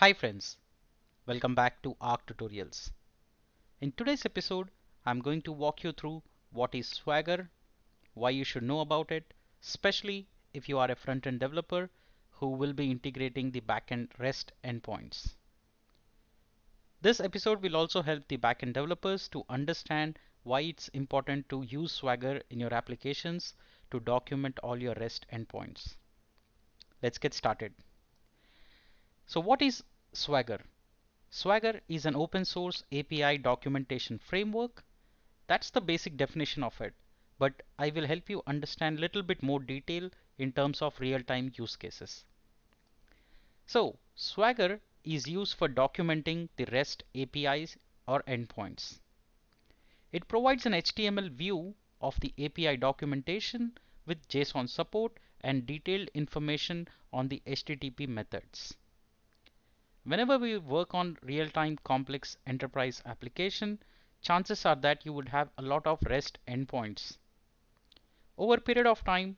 Hi friends, welcome back to ARC Tutorials. In today's episode, I'm going to walk you through what is Swagger, why you should know about it, especially if you are a front-end developer who will be integrating the backend REST endpoints. This episode will also help the backend developers to understand why it's important to use Swagger in your applications to document all your REST endpoints. Let's get started. So what is Swagger? Swagger is an open source API documentation framework. That's the basic definition of it, but I will help you understand a little bit more detail in terms of real-time use cases. So Swagger is used for documenting the REST APIs or endpoints. It provides an HTML view of the API documentation with JSON support and detailed information on the HTTP methods. Whenever we work on real-time complex enterprise application, chances are that you would have a lot of REST endpoints. Over a period of time,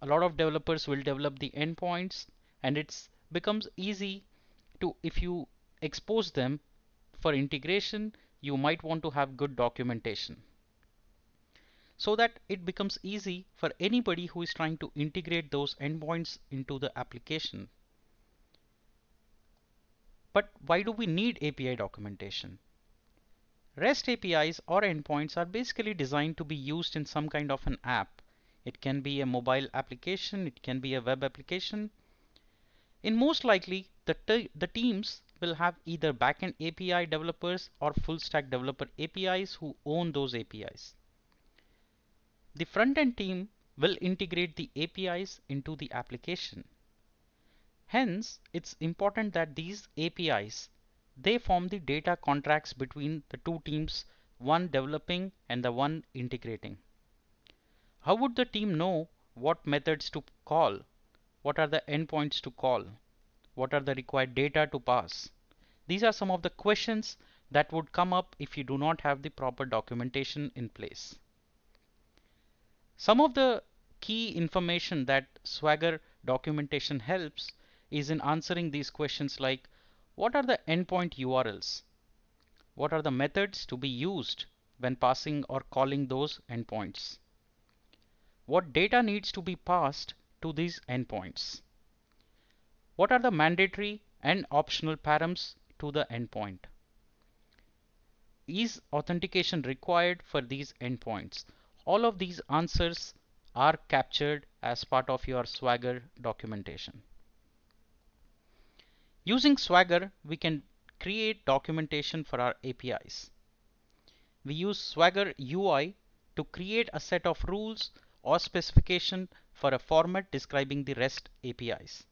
a lot of developers will develop the endpoints and it becomes easy to, if you expose them for integration, you might want to have good documentation so that it becomes easy for anybody who is trying to integrate those endpoints into the application. But why do we need API documentation? REST APIs or endpoints are basically designed to be used in some kind of an app. It can be a mobile application, it can be a web application. In most likely, the, the teams will have either backend API developers or full stack developer APIs who own those APIs. The front-end team will integrate the APIs into the application. Hence, it's important that these APIs, they form the data contracts between the two teams, one developing and the one integrating. How would the team know what methods to call? What are the endpoints to call? What are the required data to pass? These are some of the questions that would come up if you do not have the proper documentation in place. Some of the key information that Swagger documentation helps is in answering these questions like what are the endpoint URLs? What are the methods to be used when passing or calling those endpoints? What data needs to be passed to these endpoints? What are the mandatory and optional params to the endpoint? Is authentication required for these endpoints? All of these answers are captured as part of your Swagger documentation. Using Swagger, we can create documentation for our APIs. We use Swagger UI to create a set of rules or specification for a format describing the REST APIs.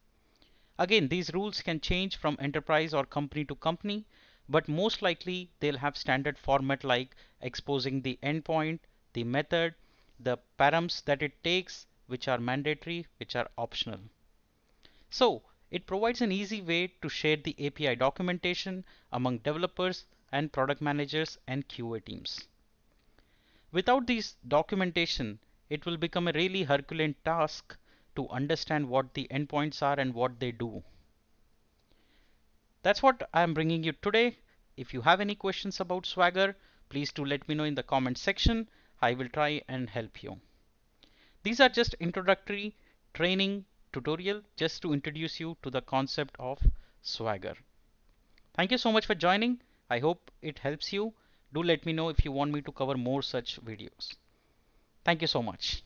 Again, these rules can change from enterprise or company to company, but most likely they'll have standard format like exposing the endpoint, the method, the params that it takes, which are mandatory, which are optional. So it provides an easy way to share the API documentation among developers and product managers and QA teams. Without this documentation, it will become a really Herculean task to understand what the endpoints are and what they do. That's what I'm bringing you today. If you have any questions about Swagger, please do let me know in the comment section. I will try and help you. These are just introductory training tutorial just to introduce you to the concept of Swagger. Thank you so much for joining. I hope it helps you. Do let me know if you want me to cover more such videos. Thank you so much.